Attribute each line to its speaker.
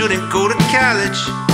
Speaker 1: shouldn't go to college.